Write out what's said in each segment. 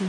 哇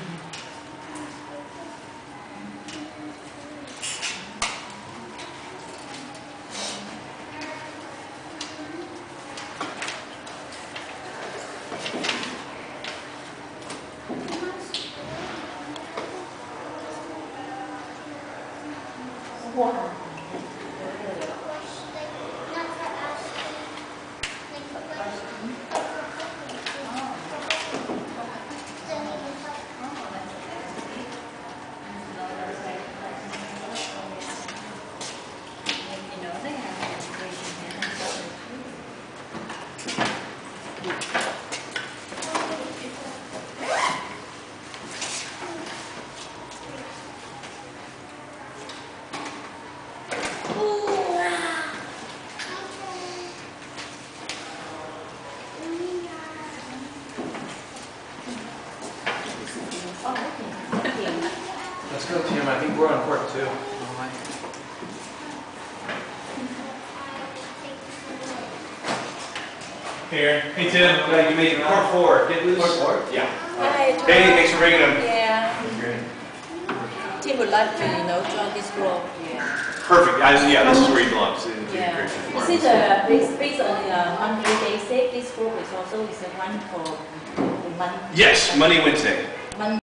Let's go, Tim. I think we're on court two. Here. Hey Tim. Yeah, you made it court four. Get loose. Court four? Yeah. Hi, Hey, thanks for bringing them. Yeah. Tim would like to, you know, join this group. Yeah. Perfect. I, yeah, this is where he belongs. in the Yeah. integration This department. is a based, based on uh, monthly basis. This group is also is a run for the month. Yes, Monday, Wednesday.